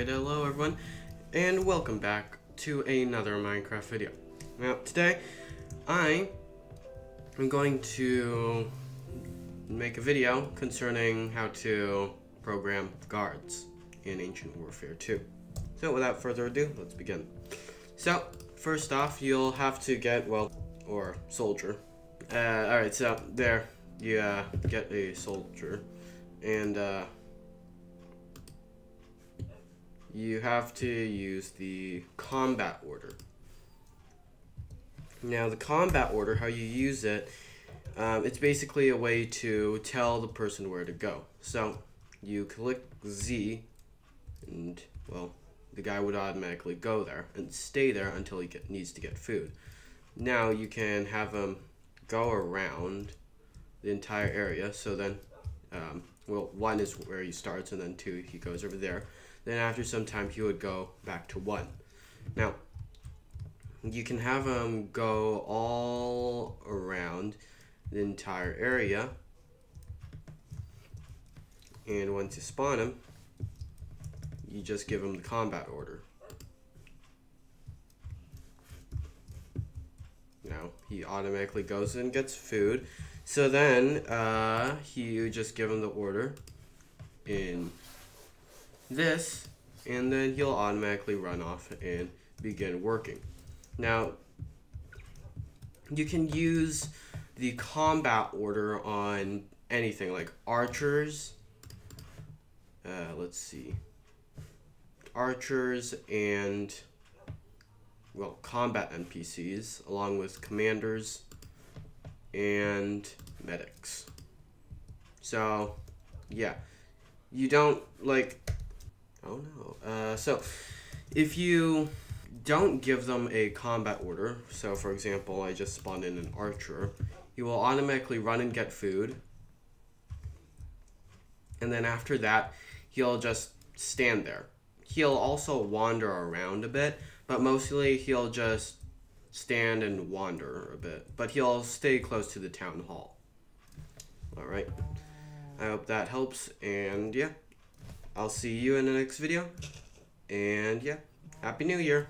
Alright, hello everyone, and welcome back to another Minecraft video. Now, today, I am going to make a video concerning how to program guards in Ancient Warfare 2. So, without further ado, let's begin. So, first off, you'll have to get, well, or soldier. Uh, alright, so, there, you uh, get a soldier, and, uh, you have to use the combat order. Now, the combat order, how you use it, um, it's basically a way to tell the person where to go. So, you click Z, and, well, the guy would automatically go there and stay there until he get, needs to get food. Now, you can have him go around the entire area, so then, um, well, one is where he starts, and then two, he goes over there. Then after some time, he would go back to one. Now, you can have him go all around the entire area. And once you spawn him, you just give him the combat order. Now, he automatically goes and gets food. So then, uh, you just give him the order in this, and then he'll automatically run off and begin working. Now, you can use the combat order on anything like archers. Uh, let's see. Archers and, well, combat NPCs, along with commanders and medics. So, yeah. You don't, like, Oh no. Uh, so, if you don't give them a combat order, so for example, I just spawned in an archer, he will automatically run and get food. And then after that, he'll just stand there. He'll also wander around a bit, but mostly he'll just stand and wander a bit. But he'll stay close to the town hall. Alright. I hope that helps, and yeah. I'll see you in the next video. And yeah, Happy New Year.